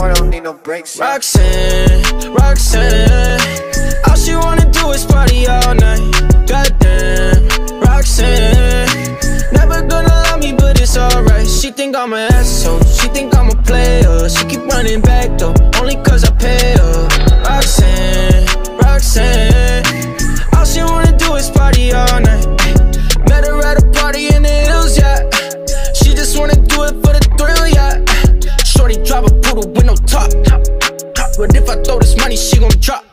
four, don't need no brakes. Yeah. Roxanne, Roxanne, all she wanna do is party all night. Goddamn, Roxanne, never gonna love me, but it's alright. She think I'm an asshole, she think I'm a player. She keep running back though, only cause I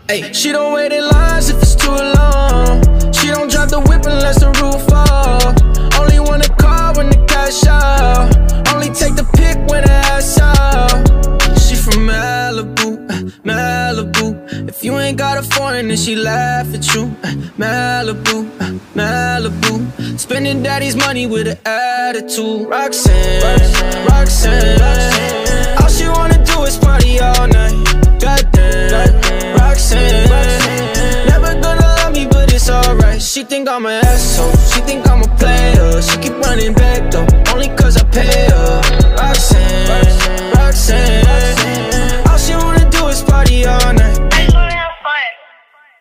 drop. Ay. She don't wait in lines if it's too long. She don't drive the whip unless the roof fall. Only want a car when the cash out. Only take the pick when the ass out. She from Malibu, Malibu. If you ain't got a foreign, then she laugh at you. Malibu, Malibu. Spending daddy's money with an attitude. Roxanne, Roxanne. She think I'm an asshole. She think I'm a player. She keep running back though, only cause I pay her. Roxanne, Roxanne. All she wanna do is party all night.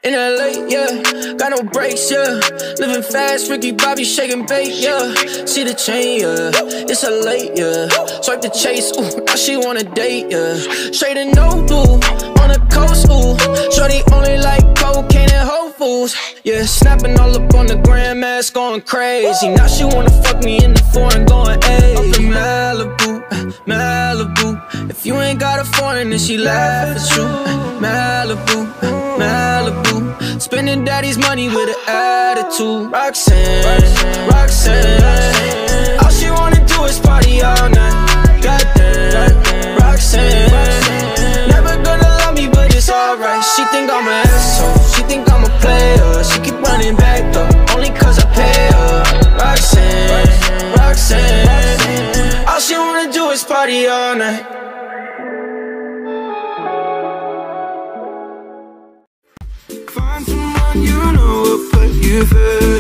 In LA, yeah, got no brakes, yeah. Living fast, Ricky Bobby shaking bait, yeah. See the chain, yeah. It's a late, yeah. Swipe the chase, ooh, now she wanna date, yeah. Straight and no blue, on the coast, ooh. Shorty only like cocaine and Whole Foods, yeah. Snapping all up on the grandmas, going crazy. Now she wanna fuck me in the foreign, going, ayy. Up in Malibu, Malibu. If you ain't got a foreign, then she laugh at you. Malibu, Malibu. Spending daddy's money with an attitude. Roxanne, Roxanne. All she wanna do is party all night. Roxanne. All she wanna do is party all night. Find someone you know will put you first.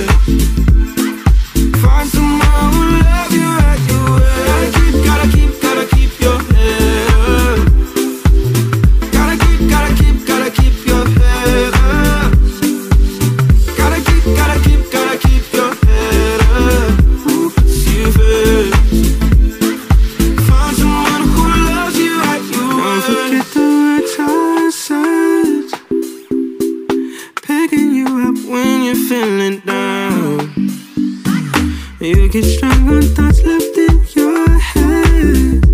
You get strong on thoughts left in your head.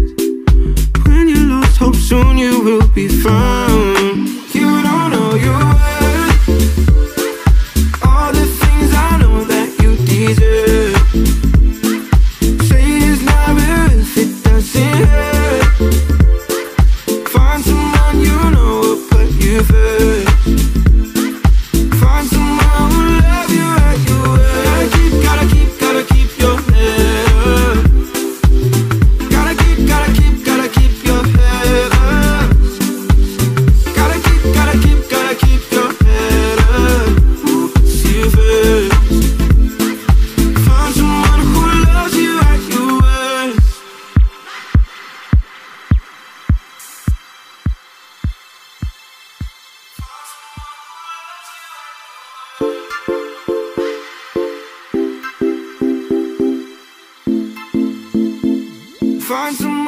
When you lost hope, soon you will be found. find some